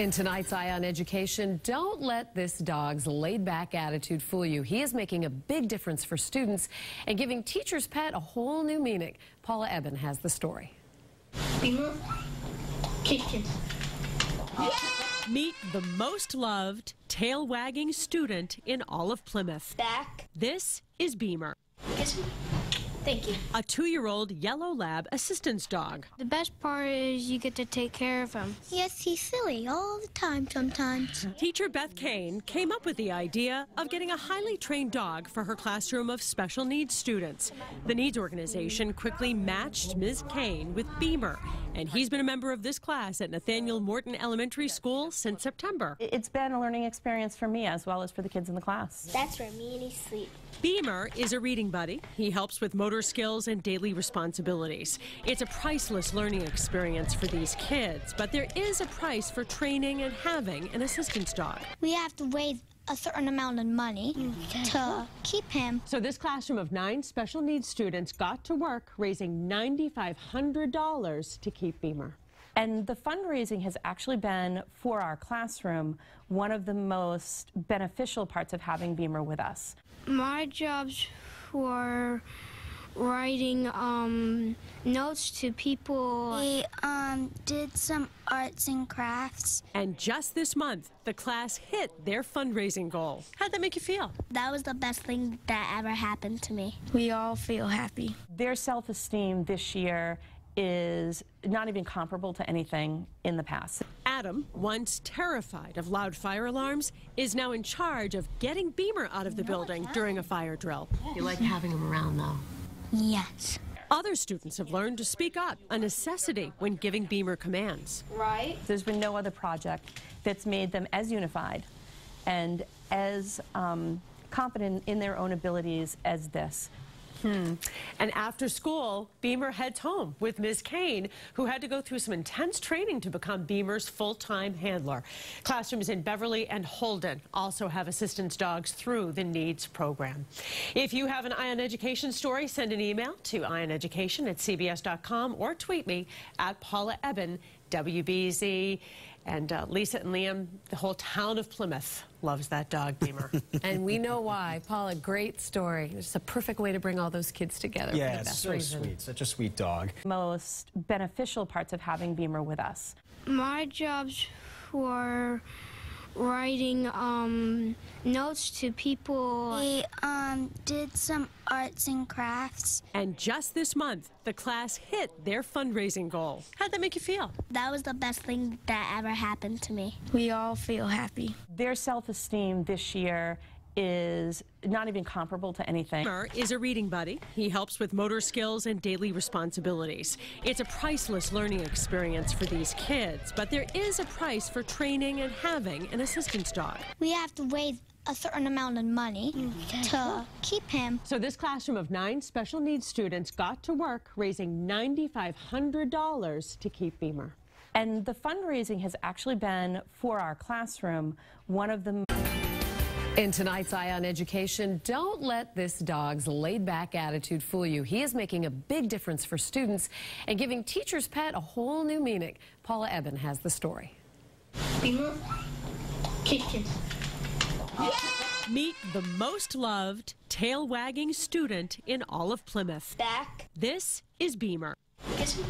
In tonight's Eye on Education, don't let this dog's laid-back attitude fool you. He is making a big difference for students and giving teacher's pet a whole new meaning. Paula Ebben has the story. Kitchen. Meet the most loved, tail-wagging student in all of Plymouth. Back. This is Beamer, Kiss me. Thank you. a two-year-old yellow lab assistance dog. The best part is you get to take care of him. Yes, he's silly all the time sometimes. Teacher Beth Kane came up with the idea of getting a highly trained dog for her classroom of special needs students. The NEADS organization quickly matched Ms. Kane with Beamer, and he's been a member of this class at Nathaniel Morton Elementary School since September. It's been a learning experience for me as well as for the kids in the class. That's where me and he sleep. Beamer is a reading buddy. He helps with motor skills and daily responsibilities. It's a priceless learning experience for these kids, but there is a price for training and having an assistance dog. We have to raise a certain amount of money to keep him. So this classroom of nine special needs students got to work raising $9,500 to keep Beamer. And the fundraising has actually been, for our classroom, one of the most beneficial parts of having Beamer with us. My jobs were writing um, notes to people. We um, did some arts and crafts. And just this month, the class hit their fundraising goal. How'd that make you feel? That was the best thing that ever happened to me. We all feel happy. Their self esteem this year is not even comparable to anything in the past. Adam, once terrified of loud fire alarms, is now in charge of getting Beamer out of the building during a fire drill. You like having him around, though. Yes. Other students have learned to speak up, a necessity when giving Beamer commands. Right? There's been no other project that's made them as unified and as um, confident in their own abilities as this. Hmm. And after school, Beamer heads home with Ms. Kane, who had to go through some intense training to become Beamer's full-time handler. Classrooms in Beverly and Holden also have assistance dogs through the NEADS program. If you have an Eye on Education story, send an email to eyeoneducation at cbs.com or tweet me at Paula Ebben, WBZ. And uh, Lisa and Liam, the whole town of Plymouth loves that dog, Beamer. And we know why. Paula, great story. It's a perfect way to bring all those kids together for Yeah, the it's best so reason. sweet. Such a sweet dog. Most beneficial parts of having Beamer with us. My jobs were writing um, notes to people. We um, did some arts and crafts. And just this month, the class hit their fundraising goal. How'd that make you feel? That was the best thing that ever happened to me. We all feel happy. Their self esteem this year is not even comparable to anything. Beamer is a reading buddy. He helps with motor skills and daily responsibilities. It's a priceless learning experience for these kids, but there is a price for training and having an assistance dog. We have to raise a certain amount of money to keep him. So this classroom of nine special needs students got to work raising $9,500 to keep Beamer. And the fundraising has actually been, for our classroom, one of the In tonight's Eye on Education, don't let this dog's laid-back attitude fool you. He is making a big difference for students and giving teacher's pet a whole new meaning. Paula Ebben has the story. Kitchen. Meet the most loved, tail-wagging student in all of Plymouth. Back. This is Beamer, Kiss me.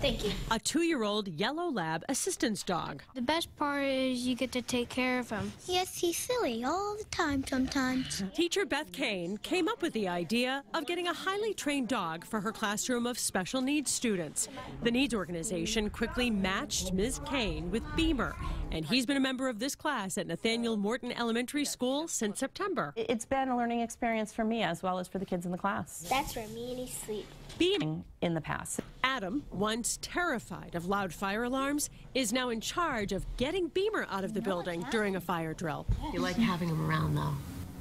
Thank you. a two-year-old yellow lab assistance dog. The best part is you get to take care of him. Yes, he's silly all the time sometimes. Teacher Beth Kane came up with the idea of getting a highly trained dog for her classroom of special needs students. The NEADS organization quickly matched Ms. Kane with Beamer, and he's been a member of this class at Nathaniel Morton Elementary School since September. It's been a learning experience for me as well as for the kids in the class. That's where me and he sleep. Beaming In the past. Adam, once terrified of loud fire alarms, is now in charge of getting Beamer out of the building during a fire drill. You like having him around, though.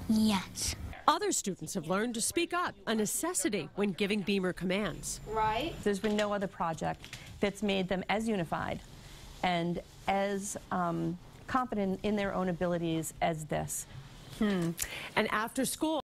Yes. Other students have learned to speak up, a necessity when giving Beamer commands. Right? There's been no other project that's made them as unified and as um, confident in their own abilities as this. Hmm. And after school,